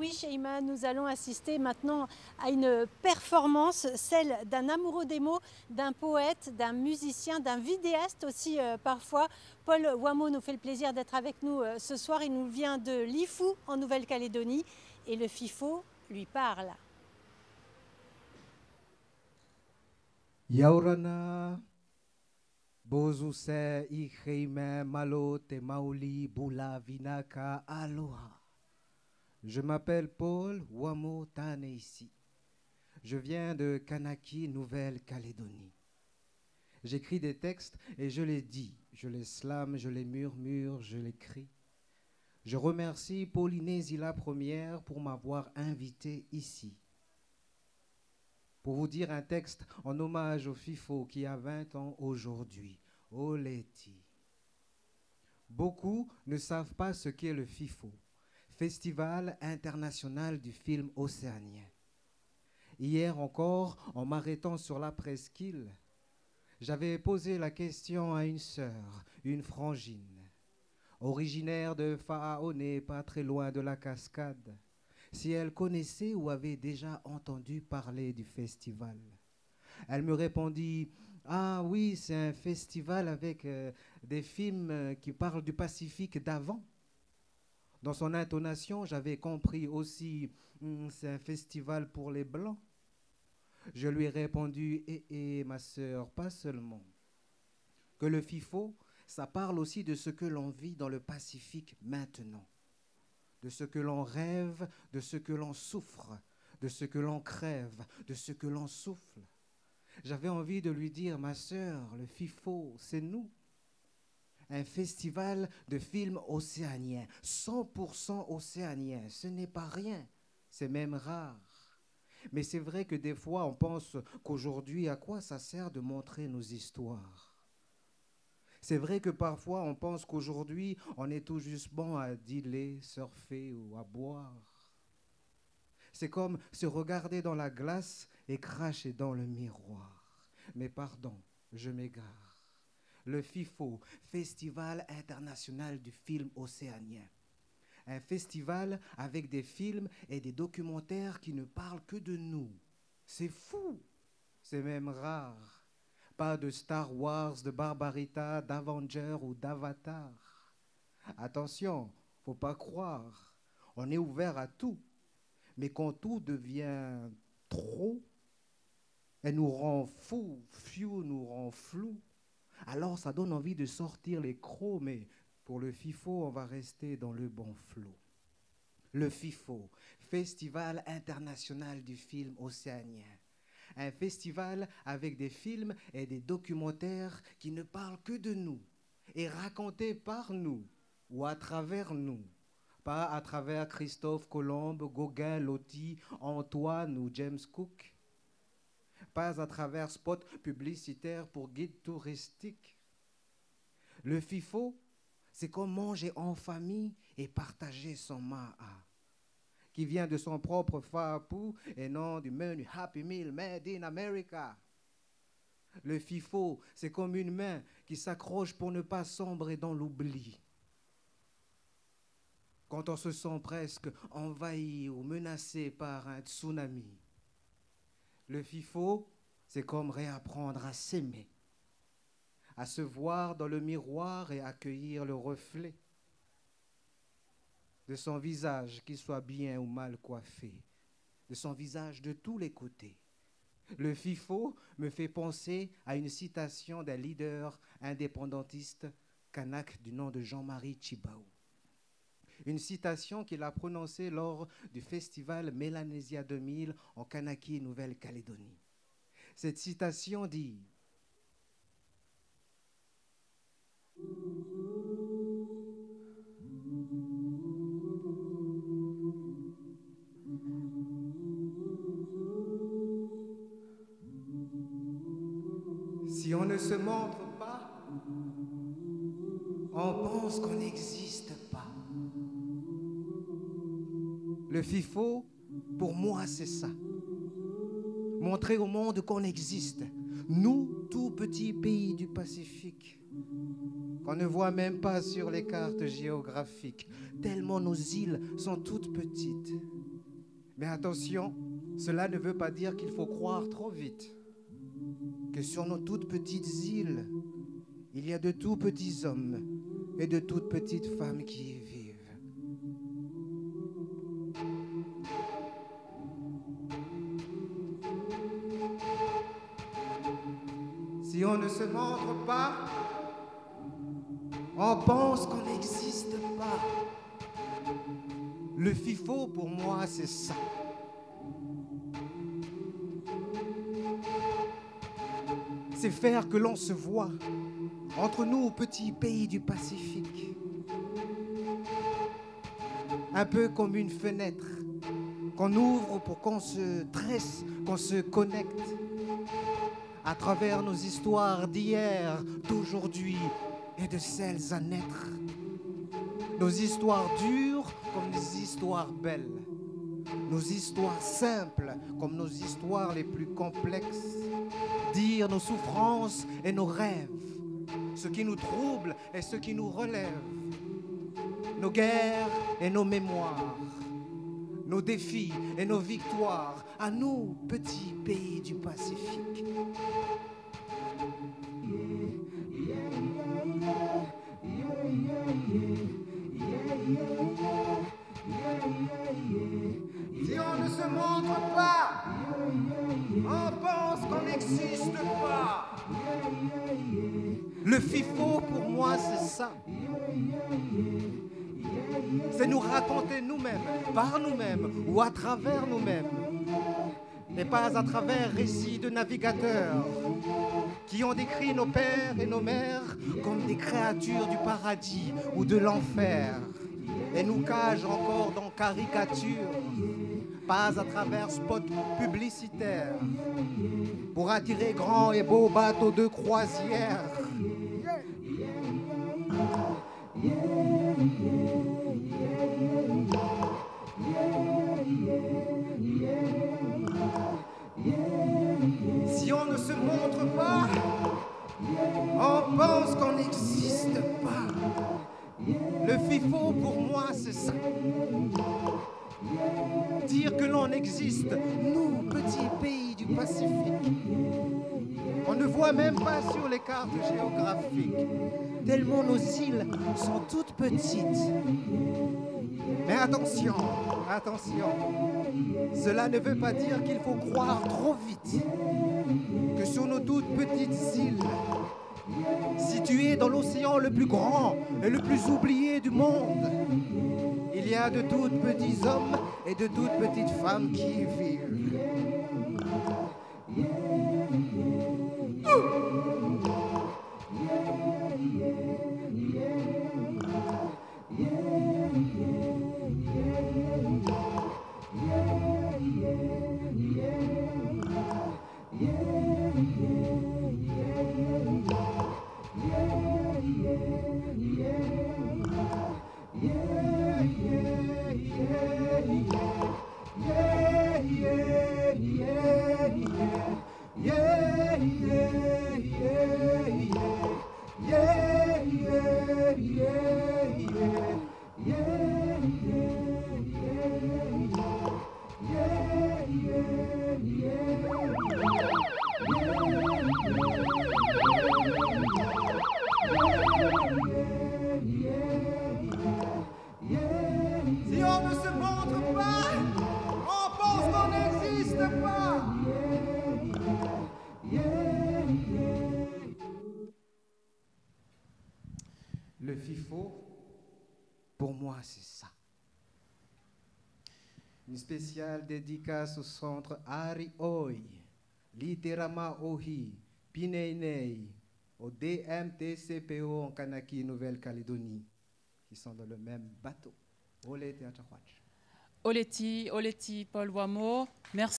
oui, Sheima, nous allons assister maintenant à une performance, celle d'un amoureux des mots, d'un poète, d'un musicien, d'un vidéaste aussi euh, parfois. Paul Wamo nous fait le plaisir d'être avec nous euh, ce soir. Il nous vient de Lifou en Nouvelle-Calédonie et le FIFO lui parle. Yaurana Bozuse Malote Mauli Bula Vinaka Aloha. Je m'appelle Paul Wamo Taneisi. Je viens de Kanaki, Nouvelle-Calédonie. J'écris des textes et je les dis, je les slame, je les murmure, je les crie. Je remercie Polynésie la première pour m'avoir invité ici. Pour vous dire un texte en hommage au FIFO qui a 20 ans aujourd'hui, Oleti. Beaucoup ne savent pas ce qu'est le FIFO. Festival international du film océanien. Hier encore, en m'arrêtant sur la presqu'île, j'avais posé la question à une sœur, une frangine, originaire de Faaone, pas très loin de la cascade, si elle connaissait ou avait déjà entendu parler du festival. Elle me répondit Ah oui, c'est un festival avec euh, des films euh, qui parlent du Pacifique d'avant. Dans son intonation, j'avais compris aussi, hmm, c'est un festival pour les Blancs. Je lui ai répondu, et, eh, eh, ma sœur, pas seulement. Que le FIFO, ça parle aussi de ce que l'on vit dans le Pacifique maintenant, de ce que l'on rêve, de ce que l'on souffre, de ce que l'on crève, de ce que l'on souffle. J'avais envie de lui dire, ma sœur, le FIFO, c'est nous un festival de films océaniens, 100% océaniens. Ce n'est pas rien, c'est même rare. Mais c'est vrai que des fois, on pense qu'aujourd'hui, à quoi ça sert de montrer nos histoires? C'est vrai que parfois, on pense qu'aujourd'hui, on est tout juste bon à dealer, surfer ou à boire. C'est comme se regarder dans la glace et cracher dans le miroir. Mais pardon, je m'égare le FIFO, Festival international du film océanien. Un festival avec des films et des documentaires qui ne parlent que de nous. C'est fou, c'est même rare. Pas de Star Wars, de Barbarita, d'Avenger ou d'Avatar. Attention, faut pas croire. On est ouvert à tout. Mais quand tout devient trop, elle nous rend fous, fiou nous rend flou alors ça donne envie de sortir les crocs, mais pour le FIFO, on va rester dans le bon flot. Le FIFO, Festival international du film océanien. Un festival avec des films et des documentaires qui ne parlent que de nous et racontés par nous ou à travers nous. Pas à travers Christophe Colomb, Gauguin, Loti, Antoine ou James Cook pas à travers spots publicitaires pour guides touristiques. Le FIFO, c'est comme manger en famille et partager son ma'a, qui vient de son propre fapou et non du menu Happy Meal Made in America. Le FIFO, c'est comme une main qui s'accroche pour ne pas sombrer dans l'oubli. Quand on se sent presque envahi ou menacé par un tsunami. Le FIFO, c'est comme réapprendre à s'aimer, à se voir dans le miroir et accueillir le reflet de son visage, qu'il soit bien ou mal coiffé, de son visage de tous les côtés. Le FIFO me fait penser à une citation d'un leader indépendantiste kanak du nom de Jean-Marie Chibao une citation qu'il a prononcée lors du festival Mélanésia 2000 en Kanaki, Nouvelle-Calédonie. Cette citation dit Si on ne se montre pas, on pense qu'on n'existe Le FIFO, pour moi, c'est ça. Montrer au monde qu'on existe. Nous, tout petits pays du Pacifique, qu'on ne voit même pas sur les cartes géographiques, tellement nos îles sont toutes petites. Mais attention, cela ne veut pas dire qu'il faut croire trop vite que sur nos toutes petites îles, il y a de tout petits hommes et de toutes petites femmes qui y vivent. Si on ne se montre pas, on pense qu'on n'existe pas. Le FIFO, pour moi, c'est ça. C'est faire que l'on se voit entre nous, petits pays du Pacifique. Un peu comme une fenêtre qu'on ouvre pour qu'on se tresse, qu'on se connecte à travers nos histoires d'hier, d'aujourd'hui et de celles à naître. Nos histoires dures comme nos histoires belles. Nos histoires simples comme nos histoires les plus complexes. Dire nos souffrances et nos rêves. Ce qui nous trouble et ce qui nous relève. Nos guerres et nos mémoires. Nos défis et nos victoires. À nous, petits pays du Pacifique. Si on ne se montre pas, on pense qu'on n'existe pas. Le FIFO, pour moi, c'est ça. C'est nous raconter nous-mêmes, par nous-mêmes ou à travers nous-mêmes. Et pas à travers récits de navigateurs qui ont décrit nos pères et nos mères comme des créatures du paradis ou de l'enfer et nous cagent encore dans caricature, pas à travers spots publicitaires pour attirer grands et beaux bateaux de croisière. Nous, petits pays du Pacifique. On ne voit même pas sur les cartes géographiques, tellement nos îles sont toutes petites. Mais attention, attention, cela ne veut pas dire qu'il faut croire trop vite que sur nos toutes petites îles, situées dans l'océan le plus grand et le plus oublié du monde, a de toutes petits hommes et de toutes petites femmes qui y vivent. Si c'est ça. Une spéciale dédicace au centre Ari Oi, Literama Ohi, Pineinei, au DMTCPO en Kanaki, Nouvelle-Calédonie, qui sont dans le même bateau. Ole Teatawatch. Oleti, Oleti, Paul Wamo, merci.